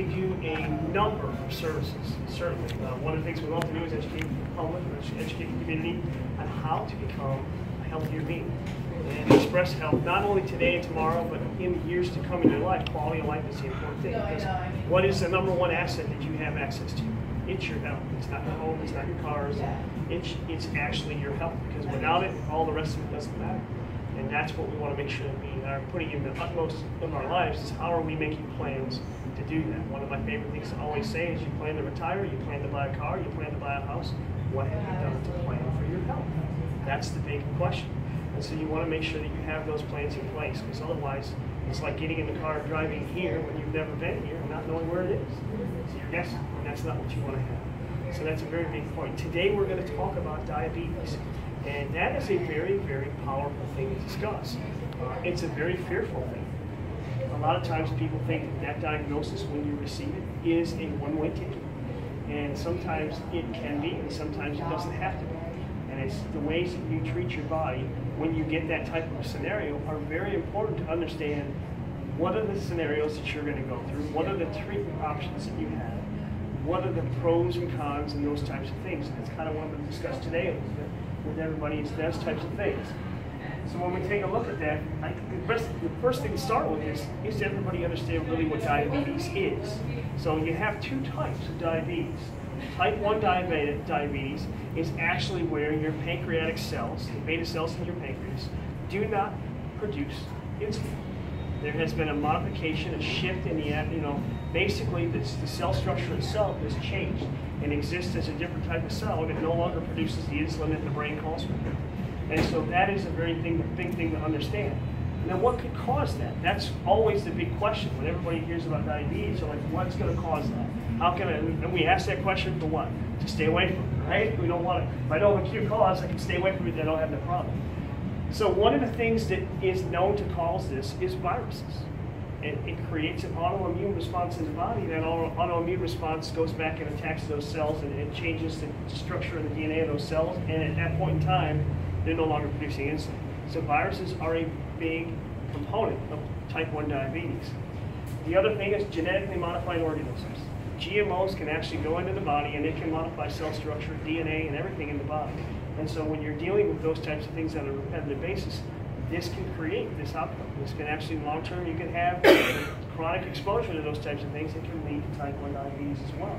we do a number of services, certainly. Uh, one of the things we love to do is educate the public, educate the community on how to become a healthier being. And express health, not only today and tomorrow, but in the years to come in your life. Quality of life is the important thing. Because what is the number one asset that you have access to? It's your health. It's not your home, it's not your cars. It's, it's actually your health. Because without it, all the rest of it doesn't matter. And that's what we want to make sure that we are putting in the utmost of our lives is how are we making plans do that. One of my favorite things to always say is you plan to retire, you plan to buy a car, you plan to buy a house. What have you done to plan for your health? That's the big question. And so you want to make sure that you have those plans in place because otherwise it's like getting in the car driving here when you've never been here and not knowing where it is. So you're guessing, and that's not what you want to have. So that's a very big point. Today we're going to talk about diabetes. And that is a very, very powerful thing to discuss. Uh, it's a very fearful thing. A lot of times people think that, that diagnosis when you receive it is a one-way ticket. And sometimes it can be, and sometimes it doesn't have to be. And it's the ways that you treat your body when you get that type of scenario are very important to understand what are the scenarios that you're going to go through, what are the treatment options that you have, what are the pros and cons and those types of things. And that's kind of what to discuss today a little bit with everybody is those types of things. So when we take a look at that, I, the, best, the first thing to start with is, is everybody understand really what diabetes is. So you have two types of diabetes. Type 1 diabetes is actually where your pancreatic cells, the beta cells in your pancreas, do not produce insulin. There has been a modification, a shift in the, you know, basically the, the cell structure itself has changed and exists as a different type of cell and it no longer produces the insulin that the brain calls for. And so that is a very thing, big thing to understand. Now what could cause that? That's always the big question. When everybody hears about diabetes, they're like, what's going to cause that? How can I, and we ask that question for what? To stay away from it, right? We don't want to, if I know the acute cause, I can stay away from it, I don't have the problem. So one of the things that is known to cause this is viruses it, it creates an autoimmune response in the body. That autoimmune response goes back and attacks those cells and it changes the structure of the DNA of those cells. And at that point in time, they're no longer producing insulin. So viruses are a big component of type 1 diabetes. The other thing is genetically modified organisms. GMOs can actually go into the body and it can modify cell structure, DNA, and everything in the body. And so when you're dealing with those types of things on a repetitive basis, this can create this outcome. This can actually, long term, you can have chronic exposure to those types of things that can lead to type 1 diabetes as well.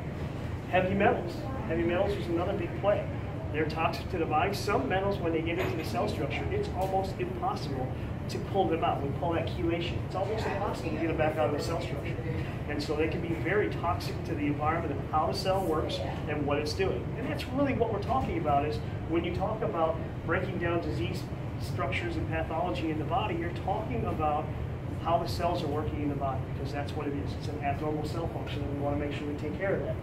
Heavy metals. Heavy metals is another big play. They're toxic to the body. Some metals, when they get into the cell structure, it's almost impossible to pull them out. We call that chelation. It's almost impossible to get them back out of the cell structure. And so they can be very toxic to the environment of how the cell works and what it's doing. And that's really what we're talking about is when you talk about breaking down disease structures and pathology in the body, you're talking about how the cells are working in the body because that's what it is. It's an abnormal cell function and we want to make sure we take care of that.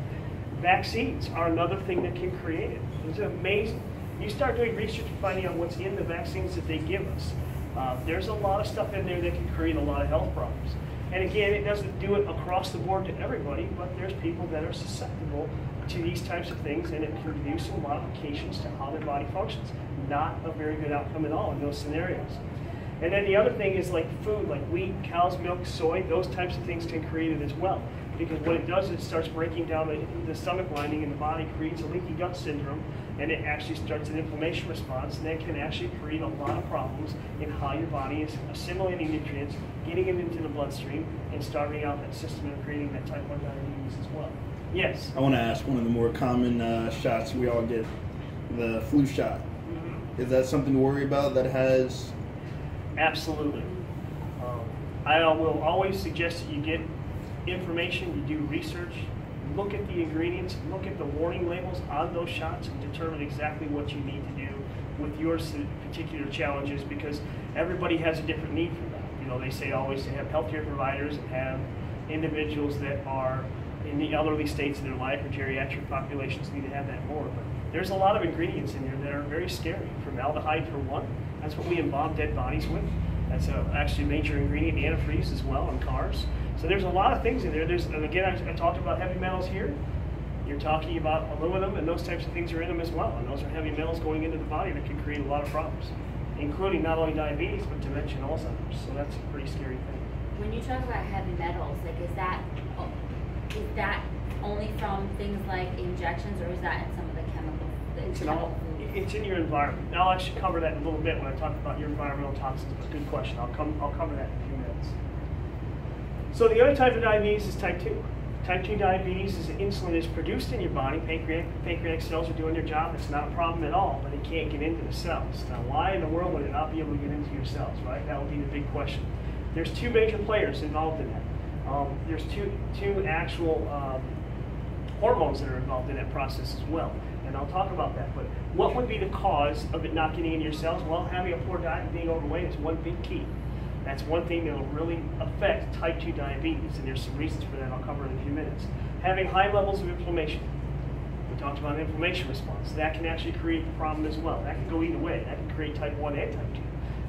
Vaccines are another thing that can create it. It's amazing. You start doing research and finding out what's in the vaccines that they give us. Uh, there's a lot of stuff in there that can create a lot of health problems. And again, it doesn't do it across the board to everybody, but there's people that are susceptible to these types of things and it can produce some modifications to how their body functions. Not a very good outcome at all in those scenarios. And then the other thing is like food, like wheat, cow's milk, soy, those types of things can create it as well. Because what it does is it starts breaking down the, the stomach lining in the body, creates a leaky gut syndrome, and it actually starts an inflammation response, and that can actually create a lot of problems in how your body is assimilating nutrients, getting it into the bloodstream, and starving out that system and creating that type 1 diabetes as well. Yes? I want to ask one of the more common uh, shots we all get, the flu shot. Mm-hmm. Is that something to worry about that has? Absolutely. Um, I will always suggest that you get information, you do research, look at the ingredients, look at the warning labels on those shots and determine exactly what you need to do with your particular challenges because everybody has a different need for that. You know, they say always to have healthcare providers and have individuals that are in the elderly states of their life or geriatric populations need to have that more. But there's a lot of ingredients in there that are very scary. Formaldehyde for one, that's what we embalm dead bodies with. That's a, actually a major ingredient in antifreeze as well in cars. So there's a lot of things in there. There's, and again, I, I talked about heavy metals here. You're talking about aluminum and those types of things are in them as well. And those are heavy metals going into the body that can create a lot of problems, including not only diabetes, but dementia and Alzheimer's. So that's a pretty scary thing. When you talk about heavy metals, like is that that only from things like injections, or is that in some of the chemical? The It's in all, it's in your environment. Now, I'll actually cover that in a little bit when I talk about your environmental toxins, but good question. I'll come, I'll cover that in a few minutes. So the other type of diabetes is type 2. Type 2 diabetes is insulin is produced in your body. Pancreatic, pancreatic cells are doing their job. It's not a problem at all, but it can't get into the cells. Now, why in the world would it not be able to get into your cells, right? That would be the big question. There's two major players involved in that. Um, there's two, two actual um, hormones that are involved in that process as well. And I'll talk about that. But what would be the cause of it not getting into your cells? Well, having a poor diet and being overweight is one big key. That's one thing that will really affect type 2 diabetes, and there's some reasons for that I'll cover in a few minutes. Having high levels of inflammation. We talked about inflammation response. That can actually create the problem as well. That can go either way. That can create type 1 and type 2.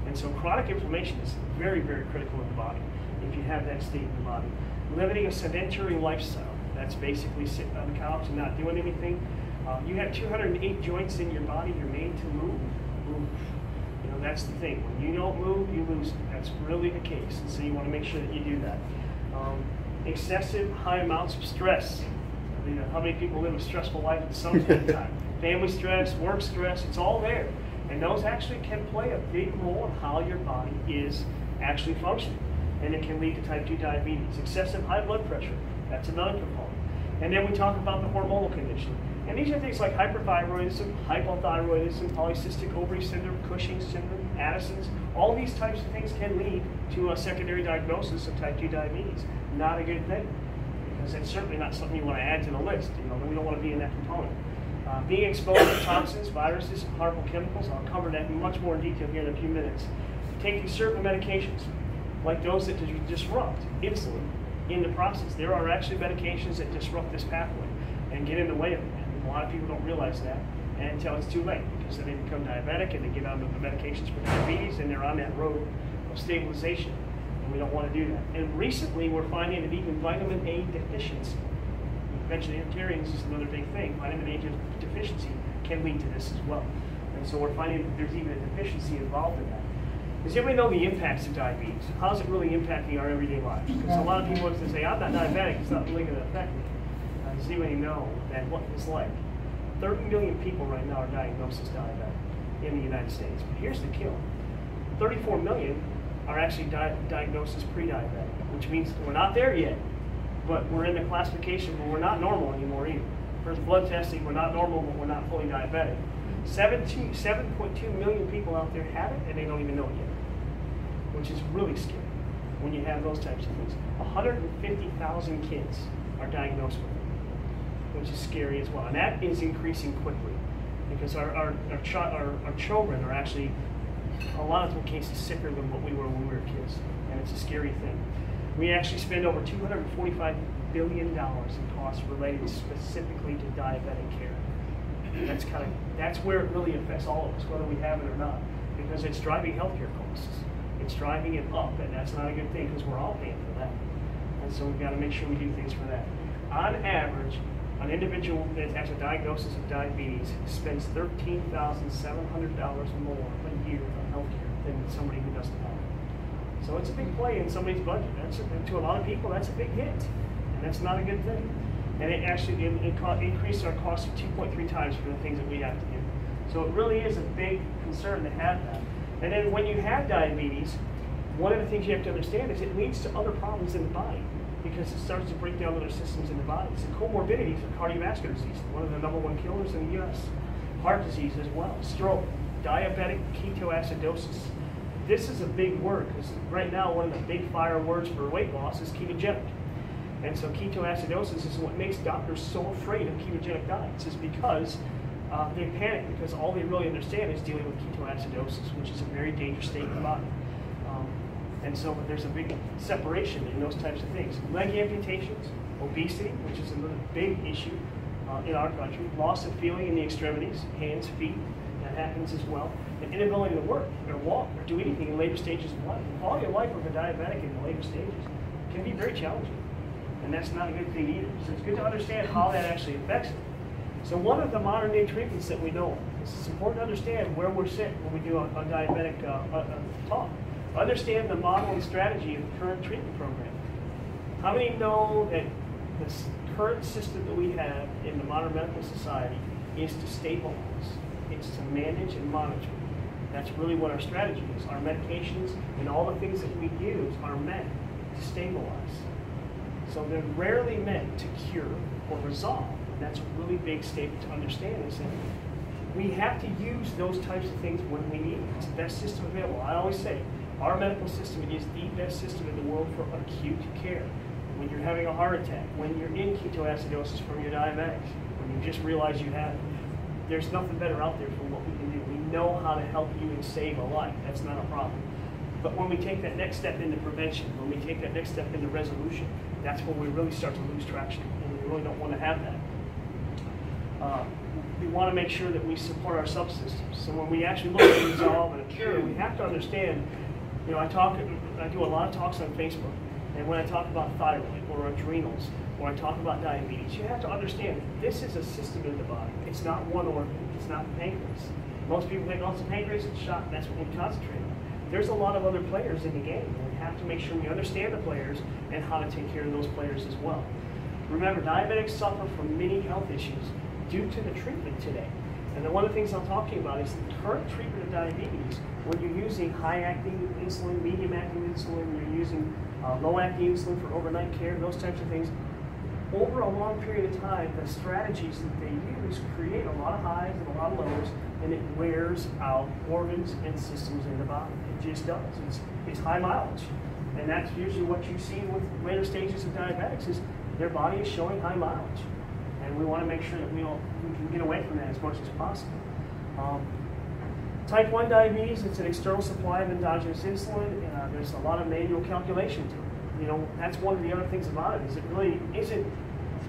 And so chronic inflammation is very, very critical in the body if you have that state in the body. Limiting a sedentary lifestyle. That's basically sitting on the couch and not doing anything. Uh, you have 208 joints in your body. You're made to move. Move. Know, that's the thing. When you don't move, you lose it. That's really the case. And so you want to make sure that you do that. Um, excessive high amounts of stress. You know, how many people live a stressful life at some point in time? Family stress, work stress, it's all there. And those actually can play a big role in how your body is actually functioning. And it can lead to type 2 diabetes. Excessive high blood pressure, that's another component. And then we talk about the hormonal condition. And these are things like hyperthyroidism, hypothyroidism, polycystic ovary syndrome, Cushing's syndrome, Addison's. All these types of things can lead to a secondary diagnosis of type 2 diabetes. Not a good thing, because it's certainly not something you want to add to the list. You know, we don't want to be in that component. Uh, being exposed to toxins, viruses, and harmful chemicals, I'll cover that in much more detail here in a few minutes. Taking certain medications, like those that disrupt insulin in the process. There are actually medications that disrupt this pathway and get in the way of it. A lot of people don't realize that until it's too late because then they become diabetic and they get on the medications for diabetes and they're on that road of stabilization. And we don't want to do that. And recently we're finding that even vitamin A deficiency, vegetarians is another big thing, vitamin A deficiency can lead to this as well. And so we're finding that there's even a deficiency involved in that. Does everybody know the impacts of diabetes? How's it really impacting our everyday lives? Because a lot of people look and say, I'm not diabetic, it's not really going to affect me. Uh, does anybody know that what it's like? 30 million people right now are diagnosed as diabetic in the United States. But here's the kill 34 million are actually di- diagnosed as pre diabetic, which means we're not there yet, but we're in the classification where we're not normal anymore either. For blood testing, we're not normal, but we're not fully diabetic. 17, 7.2 million people out there have it, and they don't even know it yet, which is really scary when you have those types of things. 150,000 kids are diagnosed with it, which is scary as well. And that is increasing quickly because our, our, our, ch- our, our children are actually, a lot of cases, sicker than what we were when we were kids. And it's a scary thing. We actually spend over $245 billion in costs related specifically to diabetic care. That's kind of that's where it really affects all of us, whether we have it or not, because it's driving healthcare costs. It's driving it up, and that's not a good thing because we're all paying for that. And so we've got to make sure we do things for that. On average, an individual that has a diagnosis of diabetes spends thirteen thousand seven hundred dollars more a year on healthcare than somebody who doesn't have it. So it's a big play in somebody's budget. That's a, to a lot of people, that's a big hit, and that's not a good thing and it actually it, it increased our cost 2.3 times for the things that we have to do. So it really is a big concern to have that. And then when you have diabetes, one of the things you have to understand is it leads to other problems in the body because it starts to break down other systems in the body. So comorbidities of cardiovascular disease, one of the number one killers in the U.S. Heart disease as well, stroke, diabetic ketoacidosis. This is a big word because right now one of the big fire words for weight loss is ketogenic. And so ketoacidosis is what makes doctors so afraid of ketogenic diets, is because uh, they panic because all they really understand is dealing with ketoacidosis, which is a very dangerous state in the body. And so there's a big separation in those types of things. Leg amputations, obesity, which is another big issue uh, in our country, loss of feeling in the extremities, hands, feet, that happens as well. And inability to work or walk or do anything in later stages of life. The quality of life of a diabetic in the later stages can be very challenging and that's not a good thing either. So it's good to understand how that actually affects it. So one of the modern day treatments that we know, it's important to understand where we're sitting when we do a, a diabetic uh, uh, talk. Understand the model and strategy of the current treatment program. How many know that the current system that we have in the modern medical society is to stabilize. It's to manage and monitor. That's really what our strategy is. Our medications and all the things that we use are meant to stabilize. So they're rarely meant to cure or resolve. And that's a really big statement to understand is that we have to use those types of things when we need it. It's the best system available. I always say our medical system is the best system in the world for acute care. When you're having a heart attack, when you're in ketoacidosis from your diabetics, when you just realize you have it, there's nothing better out there for what we can do. We know how to help you and save a life. That's not a problem. But when we take that next step into prevention, when we take that next step into resolution, that's when we really start to lose traction, and we really don't want to have that. Uh, we want to make sure that we support our subsystems. So when we actually look at resolve and a cure, we have to understand. You know, I talk, I do a lot of talks on Facebook, and when I talk about thyroid or adrenals or I talk about diabetes, you have to understand this is a system in the body. It's not one organ. It's not the pancreas. Most people think, oh, it's the pancreas, it's shot, that's what we concentrate on. There's a lot of other players in the game, and we have to make sure we understand the players and how to take care of those players as well. Remember, diabetics suffer from many health issues due to the treatment today. And one of the things I'm talking about is the current treatment of diabetes, when you're using high-acting insulin, medium-acting insulin, you're using uh, low-acting insulin for overnight care, those types of things, over a long period of time, the strategies that they use create a lot of highs and a lot of lows, and it wears out organs and systems in the body. It just does. It's, it's high mileage. And that's usually what you see with later stages of diabetics is their body is showing high mileage. And we want to make sure that we, don't, we can get away from that as much as possible. Um, type 1 diabetes, it's an external supply of endogenous insulin. Uh, there's a lot of manual calculation to it you know, that's one of the other things about it is it really isn't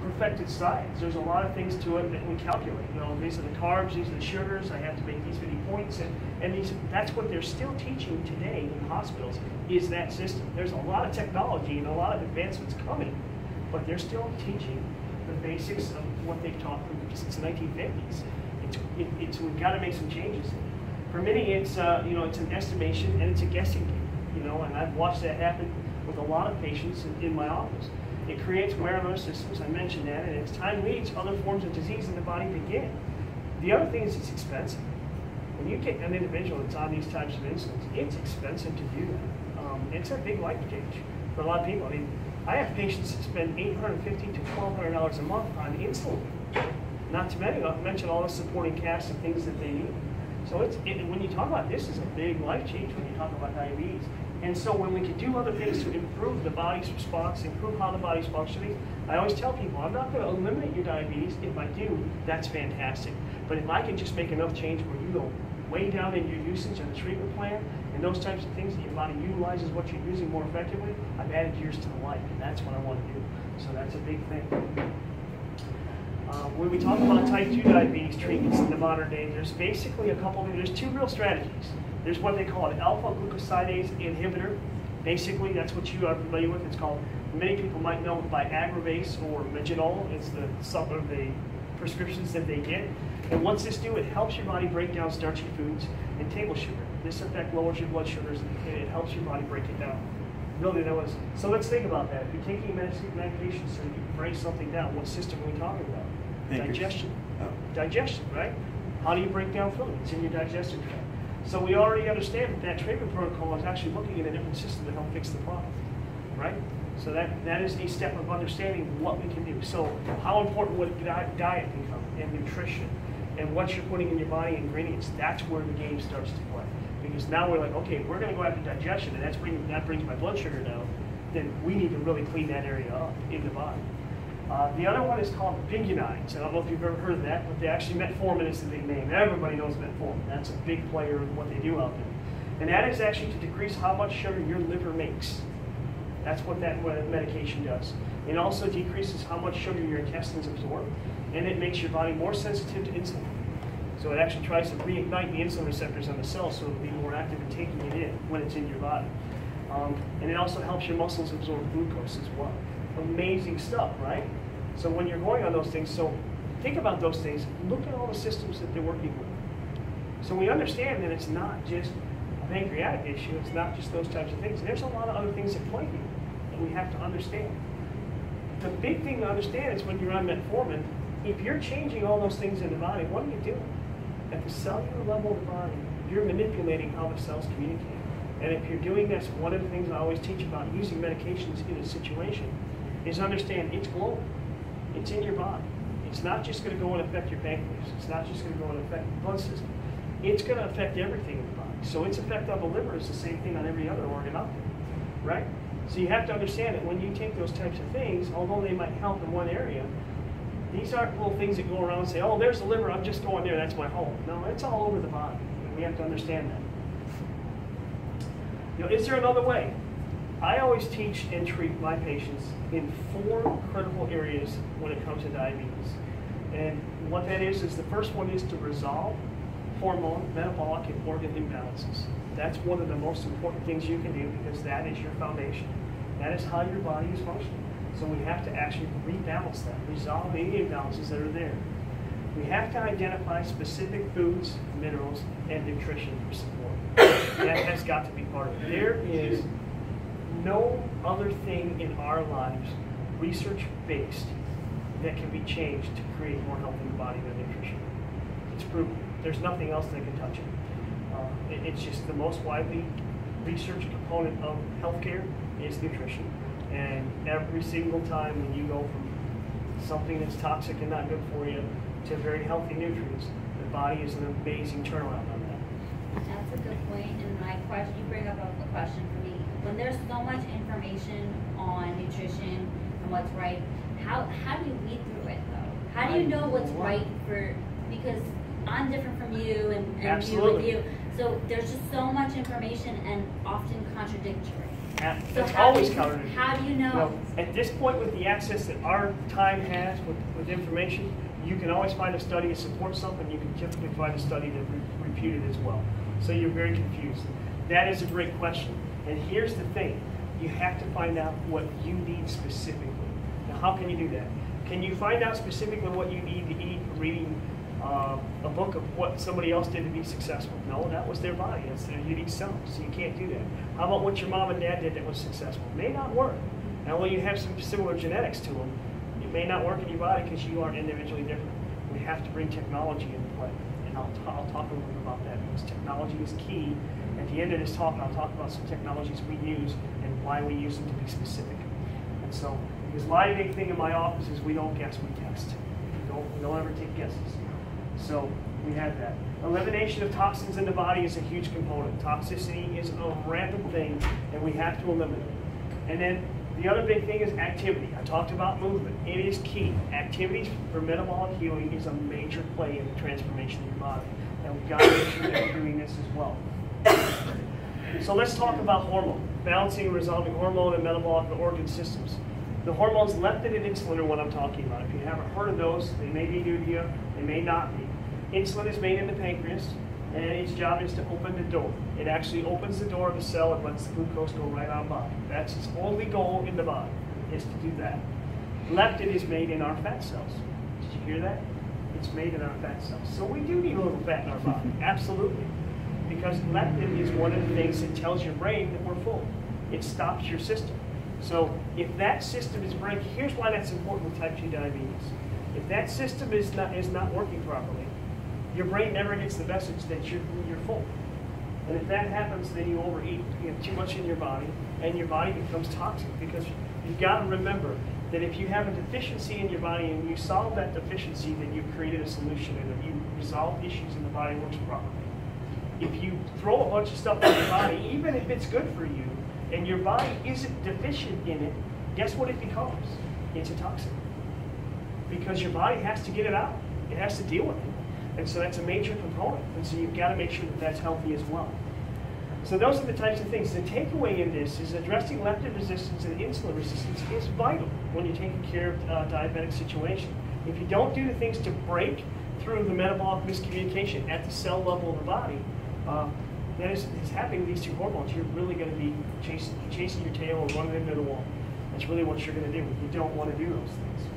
perfected science. There's a lot of things to it that we calculate. You know, these are the carbs, these are the sugars. I have to make these many points, and and these that's what they're still teaching today in hospitals is that system. There's a lot of technology and a lot of advancements coming, but they're still teaching the basics of what they've taught since the 1950s. It's it, it's we've got to make some changes. For many, it's uh, you know it's an estimation and it's a guessing game. You know, and I've watched that happen with a lot of patients in, in my office. It creates wear on our systems, I mentioned that, and as time leads, other forms of disease in the body begin. The other thing is it's expensive. When you get an individual that's on these types of insulins, it's expensive to do that. Um, it's a big life change for a lot of people. I mean, I have patients that spend 850 to $1,200 a month on insulin, not to mention all the supporting casts and things that they need. So it's it, when you talk about this is a big life change when you talk about diabetes. And so when we can do other things to improve the body's response, improve how the body's functioning, I always tell people, I'm not going to eliminate your diabetes. If I do, that's fantastic. But if I can just make enough change where you go way down in your usage and the treatment plan and those types of things that your body utilizes what you're using more effectively, I've added years to the life, and that's what I want to do. So that's a big thing. Uh, when we talk about type 2 diabetes treatments in the modern day, there's basically a couple, of there's two real strategies. There's what they call an alpha glucosidase inhibitor. Basically, that's what you are familiar with. It's called, many people might know by Agravase or Medinol. It's the some of the prescriptions that they get. And what's this do? It helps your body break down starchy foods and table sugar. This effect lowers your blood sugars and it helps your body break it down. Really, that was, so let's think about that. If you're taking medication so you can break something down, what system are we talking about? Pancreas. Digestion. Oh. Digestion, right? How do you break down food? It's in your digestive tract. So we already understand that that treatment protocol is actually looking at a different system to help fix the problem, right? So that, that is a step of understanding what we can do. So how important would diet become and nutrition and what you're putting in your body, ingredients, that's where the game starts to play. Because now we're like, okay, we're gonna go after digestion and that's bring, that brings my blood sugar down, then we need to really clean that area up in the body. Uh, the other one is called Biguanide. I don't know if you've ever heard of that, but they actually metformin is the big name. Everybody knows metformin. That's a big player in what they do out there. And that is actually to decrease how much sugar your liver makes. That's what that medication does. It also decreases how much sugar your intestines absorb, and it makes your body more sensitive to insulin. So it actually tries to reignite the insulin receptors on the cell so it'll be more active in taking it in when it's in your body. Um, and it also helps your muscles absorb glucose as well. Amazing stuff, right? So when you're going on those things, so think about those things. Look at all the systems that they're working with. So we understand that it's not just a pancreatic issue. It's not just those types of things. There's a lot of other things at play here that we have to understand. the big thing to understand is when you're on metformin, if you're changing all those things in the body, what are you doing? At the cellular level of the body, you're manipulating how the cells communicate. And if you're doing this, one of the things I always teach about using medications in a situation is understand it's global. It's in your body. It's not just going to go and affect your pancreas. It's not just going to go and affect the blood system. It's going to affect everything in the body. So its effect on the liver is the same thing on every other organ out there, right? So you have to understand that when you take those types of things, although they might help in one area, these aren't little things that go around and say, oh, there's the liver, I'm just going there, that's my home. No, it's all over the body. We have to understand that. You know, is there another way? I always teach and treat my patients in four critical areas when it comes to diabetes. And what that is, is the first one is to resolve hormone, metabolic, and organ imbalances. That's one of the most important things you can do because that is your foundation. That is how your body is functioning. So we have to actually rebalance that, resolve any imbalances that are there. We have to identify specific foods, minerals, and nutrition for support. that has got to be part of it. There is no other thing in our lives, research-based, that can be changed to create more health in the body than nutrition. It's proven. There's nothing else that can touch it. Uh, it it's just the most widely researched component of healthcare is nutrition. And every single time when you go from something that's toxic and not good for you to very healthy nutrients, the body is an amazing turnaround on that. That's a good point, and my question, you bring up a question for me. When there's so much information on nutrition and what's right, how, how do you weed through it though? How do you know what's right for, because I'm different from you and, and you and you. So there's just so much information and often contradictory. Yeah, So It's always you- counterintuitive. How do you know? know, at this point with the access that our time has with, with information, you can always find a study that supports something, you can typically find a study that re- as well. So you're very confused. That is a great question. And here's the thing, you have to find out what you need specifically. Now, how can you do that? Can you find out specifically what you need to eat reading uh, a book of what somebody else did to be successful? No, that was their body, that's their unique self, so you can't do that. How about what your mom and dad did that was successful? May not work. Now, while you have some similar genetics to them, it may not work in your body because you are individually different. We have to bring technology into play, I'll, I'll talk a little bit about that because technology is key. At the end of this talk, I'll talk about some technologies we use and why we use them to be specific. And so, because my big thing in my office is we don't guess, we test. We don't, we don't ever take guesses. So we have that. Elimination of toxins in the body is a huge component. Toxicity is a rampant thing, and we have to eliminate it. And then the other big thing is activity. I talked about movement. It is key. Activities for metabolic healing is a major play in the transformation of your body. And we've got to make sure that we're doing this as well. So let's talk about hormone, balancing and resolving hormone and metabolic and organ systems. The hormones leptin and insulin are what I'm talking about. If you haven't heard of those, they may be new to you, they may not be. Insulin is made in the pancreas, and its job is to open the door. It actually opens the door of the cell and lets the glucose go right on by. That's its only goal in the body, is to do that. Leptin is made in our fat cells. Did you hear that? It's made in our fat cells. So we do need a little fat in our body, absolutely. Because leptin is one of the things that tells your brain that we're full. It stops your system. So if that system is breaking, here's why that's important with type 2 diabetes. If that system is not, is not working properly, your brain never gets the message that you're, you're full. And if that happens, then you overeat, you have too much in your body, and your body becomes toxic because you've got to remember that if you have a deficiency in your body and you solve that deficiency, then you've created a solution and you resolve issues and the body works properly. If you throw a bunch of stuff in your body, even if it's good for you, and your body isn't deficient in it, guess what it becomes? It's a toxin. Because your body has to get it out. It has to deal with it. And so that's a major component. And so you've got to make sure that that's healthy as well. So those are the types of things. The takeaway in this is addressing leptin resistance and insulin resistance is vital when you're taking care of a diabetic situation. If you don't do the things to break through the metabolic miscommunication at the cell level of the body, uh, that is, is happening with these two hormones. You're really going to be chasing, chasing your tail and running into the wall. That's really what you're going to do. You don't want to do those things.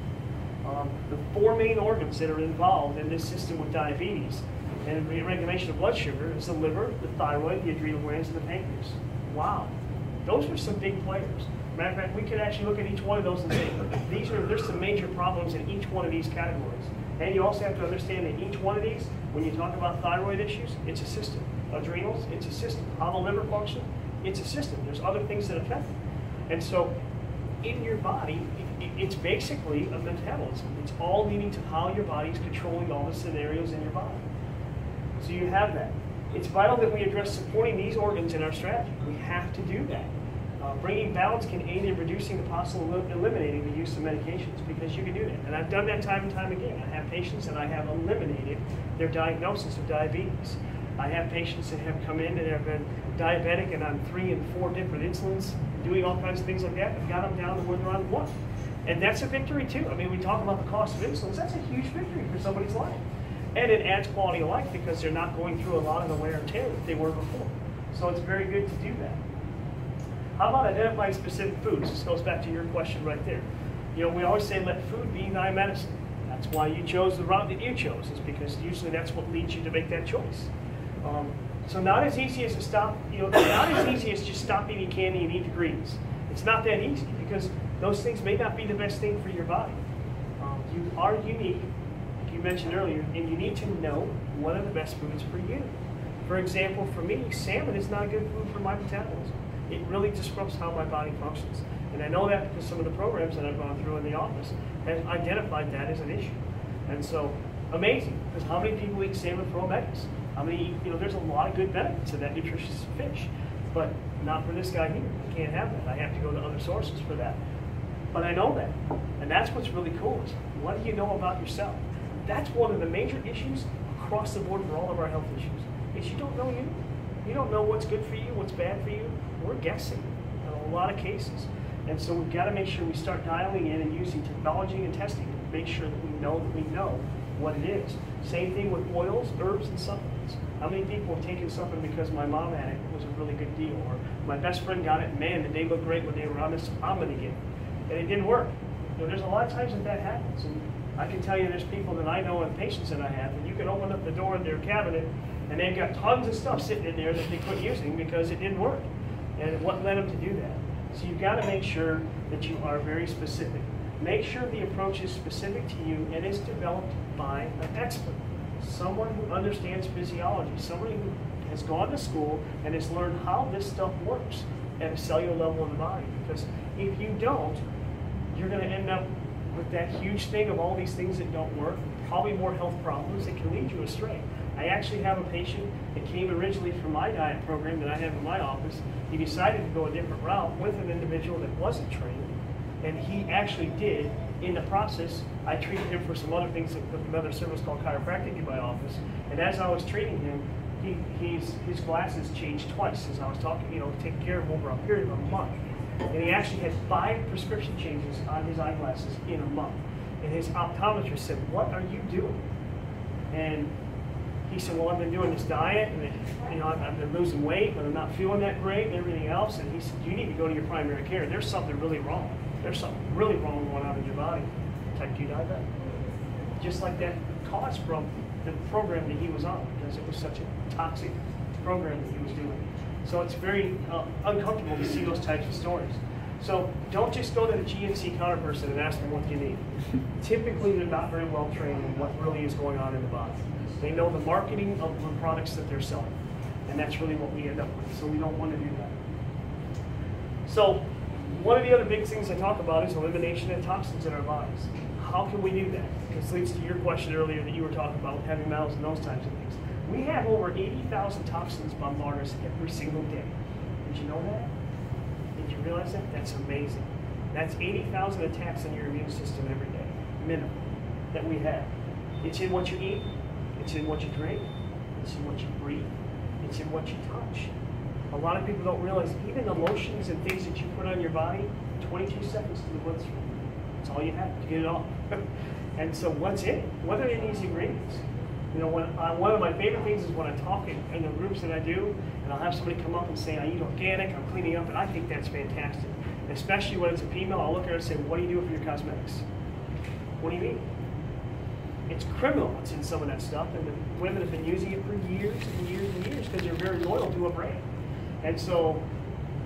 Um, the four main organs that are involved in this system with diabetes and re- regulation of blood sugar is the liver, the thyroid, the adrenal glands, and the pancreas. Wow, those are some big players. Matter of fact, we could actually look at each one of those and say, these are there's some major problems in each one of these categories. And you also have to understand that each one of these, when you talk about thyroid issues, it's a system. Adrenals, it's a system. How the liver function, it's a system. There's other things that affect it. And so in your body, it's basically a metabolism. It's all leading to how your body's controlling all the scenarios in your body. So you have that. It's vital that we address supporting these organs in our strategy. We have to do that. Uh, bringing balance can aid in reducing the possible eliminating the use of medications because you can do that. And I've done that time and time again. I have patients that I have eliminated their diagnosis of diabetes. I have patients that have come in and have been diabetic and on three and four different insulins, doing all kinds of things like that, and got them down to where they're on one. And that's a victory too. I mean, we talk about the cost of insulin. That's a huge victory for somebody's life. And it adds quality of life because they're not going through a lot of the wear and tear that they were before. So it's very good to do that. How about identifying specific foods? This goes back to your question right there. You know, we always say let food be thy medicine. That's why you chose the route that you chose, is because usually that's what leads you to make that choice. Um, so not as easy as to stop, you know, not as easy as just stop eating candy and eat the greens. It's not that easy because those things may not be the best thing for your body. Um, you are unique, like you mentioned earlier, and you need to know what are the best foods for you. For example, for me, salmon is not a good food for my metabolism. It really disrupts how my body functions. And I know that because some of the programs that I've gone through in the office have identified that as an issue. And so, amazing, because how many people eat salmon for omegas? How many, you know, there's a lot of good benefits of that nutritious fish, but not for this guy here. I can't have that. I have to go to other sources for that. But I know that. And that's what's really cool is what do you know about yourself? That's one of the major issues across the board for all of our health issues, is you don't know you. You don't know what's good for you, what's bad for you. We're guessing in a lot of cases. And so we've got to make sure we start dialing in and using technology and testing to make sure that we know that we know what it is. Same thing with oils, herbs, and supplements. How many people have taken something because my mom had it, it was a really good deal, or my best friend got it, man, did they look great when they were on this, I'm gonna get it. And it didn't work. You know, there's a lot of times that that happens, and I can tell you there's people that I know and patients that I have, and you can open up the door in their cabinet, and they've got tons of stuff sitting in there that they quit using because it didn't work. And what led them to do that? So you've got to make sure that you are very specific. Make sure the approach is specific to you and is developed by an expert, someone who understands physiology, somebody who has gone to school and has learned how this stuff works at a cellular level in the body. Because if you don't, you're going to end up with that huge thing of all these things that don't work, probably more health problems that can lead you astray. I actually have a patient that came originally from my diet program that I have in my office. He decided to go a different route with an individual that wasn't trained and he actually did. In the process, I treated him for some other things with another service called chiropractic in my office. And as I was treating him, he, he's, his glasses changed twice as I was talking, you know, taking care of him over a period of a month. And he actually had five prescription changes on his eyeglasses in a month. And his optometrist said, What are you doing? And he said, Well, I've been doing this diet, and you know, I've, I've been losing weight, but I'm not feeling that great, and everything else. And he said, You need to go to your primary care. There's something really wrong there's something really wrong going on in your body, type 2 diabetes. Just like that caused from the program that he was on because it was such a toxic program that he was doing. So it's very uh, uncomfortable to see those types of stories. So don't just go to the GNC counter person and ask them what you need. Typically, they're not very well trained in what really is going on in the body. They know the marketing of the products that they're selling, and that's really what we end up with. So we don't want to do that. So one of the other big things I talk about is elimination of toxins in our bodies. How can we do that? This leads to your question earlier that you were talking about heavy metals and those types of things. We have over 80,000 toxins bombard us every single day. Did you know that? Did you realize that? That's amazing. That's 80,000 attacks on your immune system every day, minimum, that we have. It's in what you eat, it's in what you drink, it's in what you breathe, it's in what you touch. A lot of people don't realize even the lotions and things that you put on your body, 22 seconds to the bloodstream. That's all you have to get it off. and so what's in it? What are in these ingredients? You know, when, uh, one of my favorite things is when I talk in, in, the groups that I do, and I'll have somebody come up and say, I eat organic, I'm cleaning up, and I think that's fantastic. Especially when it's a female, I'll look at her and say, what do you do for your cosmetics? What do you mean? It's criminal what's in some of that stuff, and the women have been using it for years and years and years because they're very loyal to a brand. And so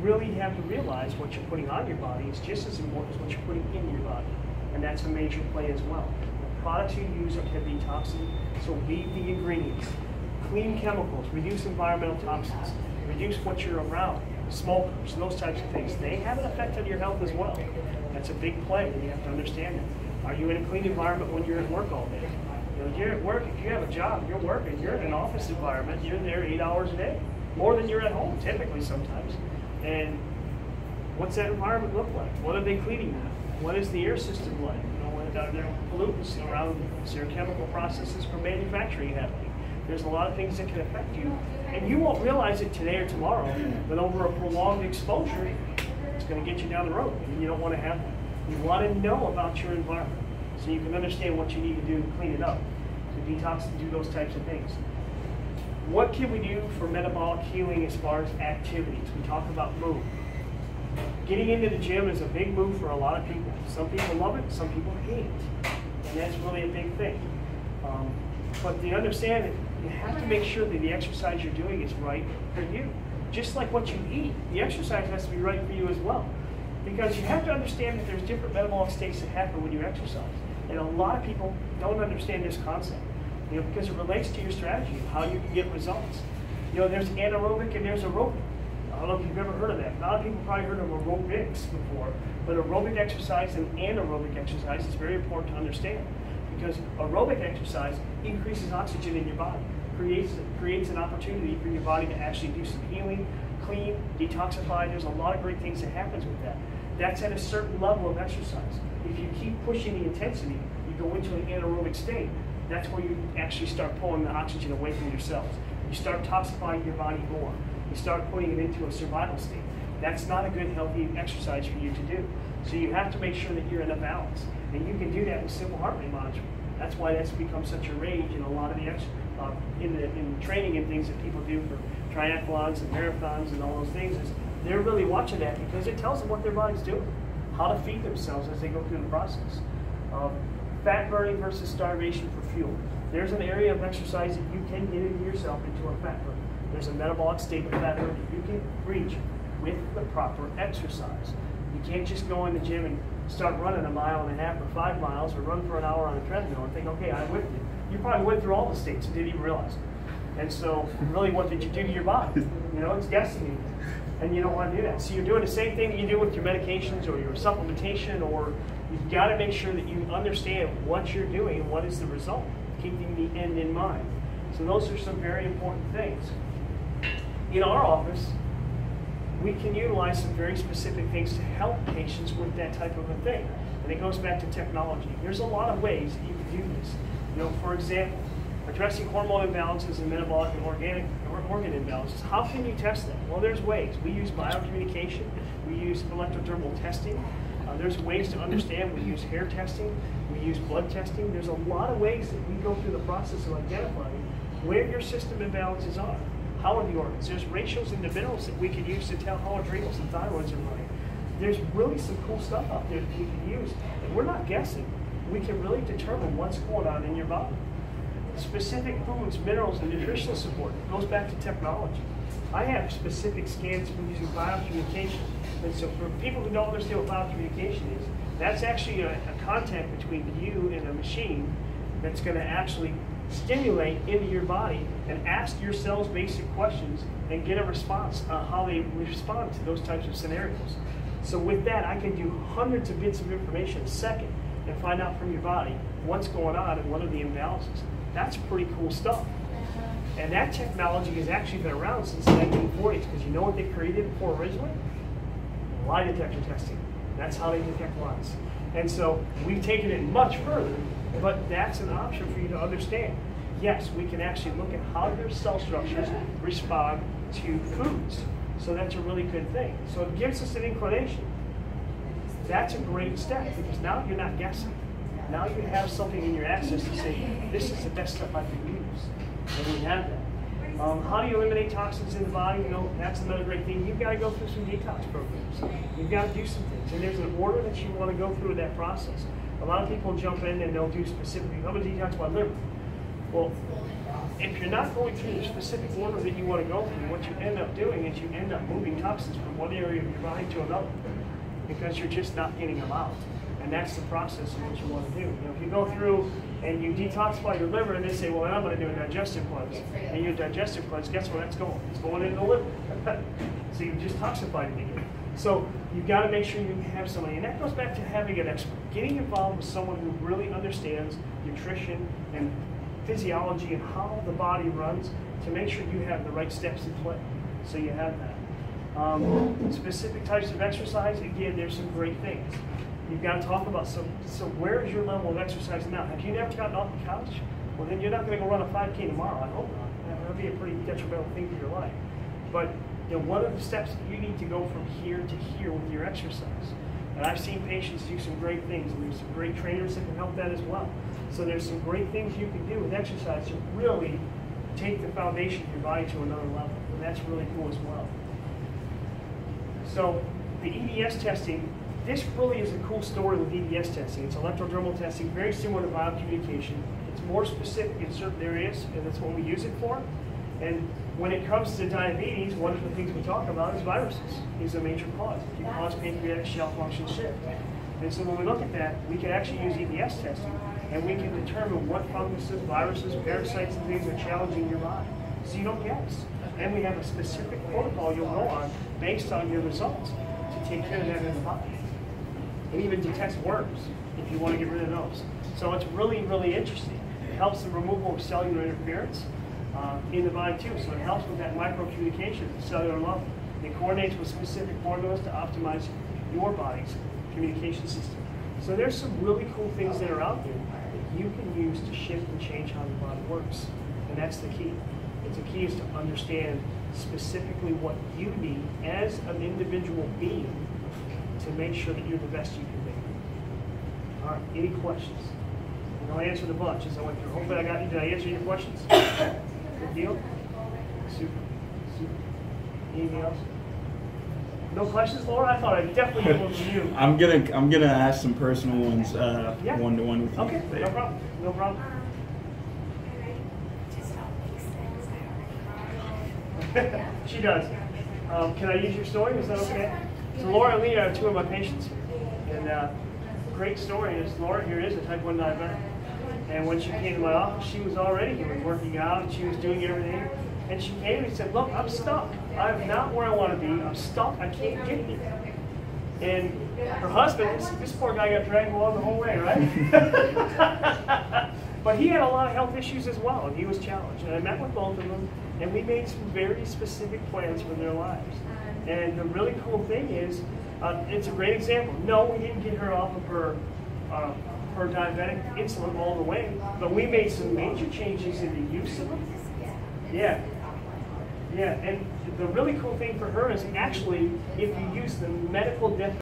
really you have to realize what you're putting on your body is just as important as what you're putting in your body. and that's a major play as well. Products you use can be toxic, so read the ingredients. Clean chemicals, reduce environmental toxins, reduce what you're around, smokers, those types of things. They have an effect on your health as well. That's a big play, and you have to understand that. Are you in a clean environment when you're at work all day? You know, you're at work, if you have a job, you're working, you're in an office environment, you're there eight hours a day, more than you're at home typically sometimes. And what's that environment look like? What are they cleaning at? What is the air system like? You know, are there pollutants around? Is there chemical processes for manufacturing happening? There's a lot of things that can affect you. And you won't realize it today or tomorrow, but over a prolonged exposure, it's going to get you down the road. And you don't want to have that. You want to know about your environment so you can understand what you need to do to clean it up, to detox and do those types of things. What can we do for metabolic healing as far as activities? We talk about move. Getting into the gym is a big move for a lot of people. Some people love it, some people hate it. And that's really a big thing. Um, but the understand that you have to make sure that the exercise you're doing is right for you. Just like what you eat, the exercise has to be right for you as well. Because you have to understand that there's different metabolic states that happen when you exercise. And a lot of people don't understand this concept. You know, because it relates to your strategy, and how you can get results. You know, there's anaerobic and there's aerobic. I don't know if you've ever heard of that. A lot of people probably heard of aerobics before, but aerobic exercise and anaerobic exercise is very important to understand because aerobic exercise increases oxygen in your body, creates creates an opportunity for your body to actually do some healing, clean, detoxify. There's a lot of great things that happens with that. That's at a certain level of exercise. If you keep pushing the intensity, you go into an anaerobic state. That's where you actually start pulling the oxygen away from your cells. You start toxifying your body more you start putting it into a survival state. That's not a good, healthy exercise for you to do. So you have to make sure that you're in a balance. And you can do that with simple heart rate monitoring. That's why that's become such a rage in a lot of the ex- uh, in the in training and things that people do for triathlons and marathons and all those things is they're really watching that because it tells them what their body's doing, how to feed themselves as they go through the process. Um, fat burning versus starvation for fuel. There's an area of exercise that you can get into yourself into a fat burn. There's a metabolic state of fat burn that you can reach with the proper exercise. You can't just go in the gym and start running a mile and a half or five miles or run for an hour on a treadmill and think, okay, I whipped it. You probably went through all the states and didn't even realize it. And so, really, what did you do to your body? You know, it's guessing you and you don't want to do that. So you're doing the same thing that you do with your medications or your supplementation, or you've got to make sure that you understand what you're doing and what is the result, keeping the end in mind. So those are some very important things in our office, we can utilize some very specific things to help patients with that type of a thing. And it goes back to technology. There's a lot of ways that you can do this. You know, for example, addressing hormone imbalances and metabolic and organic or organ imbalances. How can you test that? Well, there's ways. We use biocommunication. We use electrodermal testing. Uh, there's ways to understand. We use hair testing. We use blood testing. There's a lot of ways that we go through the process of identifying where your system imbalances are. The organs? There's ratios in the minerals that we can use to tell how adrenals and thyroids are running. There's really some cool stuff out there that we can use. And we're not guessing. We can really determine what's going on in your body. Specific foods, minerals, and nutritional support it goes back to technology. I have specific scans for using biocommunication. And so for people who don't understand what biocommunication is, that's actually a, a contact between you and a machine that's going to actually stimulate into your body and ask your cells basic questions and get a response on how they respond to those types of scenarios. So with that, I can do hundreds of bits of information a second and find out from your body what's going on and what are the imbalances. That's pretty cool stuff. Uh-huh. And that technology has actually been around since the 1940s because you know what they created for originally? Lie detector testing. That's how they detect lies. And so we've taken it much further but that's an option for you to understand. Yes, we can actually look at how your cell structures respond to foods. So that's a really good thing. So it gives us an inclination. That's a great step because now you're not guessing. Now you have something in your access to say, this is the best stuff I can use. And we have that. Um, how do you eliminate toxins in the body? You know, that's another great thing. You've got to go through some detox programs. You've got to do some things. And there's an order that you want to go through that process. A lot of people jump in and they'll do specific, I'm going to detox my liver. Well, if you're not going through the specific order that you want to go through, what you end up doing is you end up moving toxins from one area of your body to another because you're just not getting them out. And that's the process of what you want to do. You know, if you go through and you detoxify your liver, and they say, well, I'm going to do a digestive cleanse, and your digestive cleanse, guess where that's going? It's going into the liver. so you just toxified it again. So you've got to make sure you have somebody, and that goes back to having an expert, getting involved with someone who really understands nutrition and physiology and how the body runs to make sure you have the right steps in play. So you have that. Um, specific types of exercise, again, there's some great things. You've got to talk about, so, so where is your level of exercise now? Have you never gotten off the couch? Well, then you're not going to go run a 5K tomorrow. I hope not. That would be a pretty detrimental thing to your life. But you know, what are the steps that you need to go from here to here with your exercise? And I've seen patients do some great things, and there's some great trainers that can help that as well. So there's some great things you can do with exercise to really take the foundation of your body to another level, and that's really cool as well. So the EDS testing, this really is a cool story with EDS testing. It's electrodermal testing, very similar to biocommunication. It's more specific in certain areas, and that's what we use it for. And when it comes to diabetes, one of the things we talk about is viruses is a major cause. It can cause pancreatic shell function shift. And so when we look at that, we can actually use EDS testing, and we can determine what funguses, viruses, parasites, and things are challenging your body. So you don't guess. And we have a specific protocol you'll go on based on your results to take care of that in the body. It even detects worms if you want to get rid of those. So it's really, really interesting. It helps the removal of cellular interference uh, in the body too. So it helps with that microcommunication at the cellular level. It coordinates with specific formulas to optimize your body's communication system. So there's some really cool things that are out there that you can use to shift and change how your body works. And that's the key. It's the key is to understand specifically what you need as an individual being to make sure that you're the best you can be. All right, any questions? And I'll answer the bunch as I went through. Hopefully I got you. Did I answer your questions? Good deal? Super, super. Anything else? No questions, Laura? I thought I'd definitely get one from you. I'm gonna I'm gonna ask some personal ones uh, Yeah. one to one with you. Okay, no problem, no problem. She does. Um, can I use your story? Is that okay? So Laura and Lee are two of my patients here. And uh, great story is Laura here is a type 1 diabetic. And when she came to my office, she was already working out she was doing everything. And she came and said, look, I'm stuck. I'm not where I want to be. I'm stuck. I can't get there. And her husband, this, this poor guy got dragged along the whole way, right? but he had a lot of health issues as well, and he was challenged. And I met with both of them, and we made some very specific plans for their lives. And the really cool thing is, uh, it's a great example. No, we didn't get her off of her uh, her diabetic insulin all the way, but we made some major changes in the use of it. Yeah. Yeah, and the really cool thing for her is actually if you use the medical definition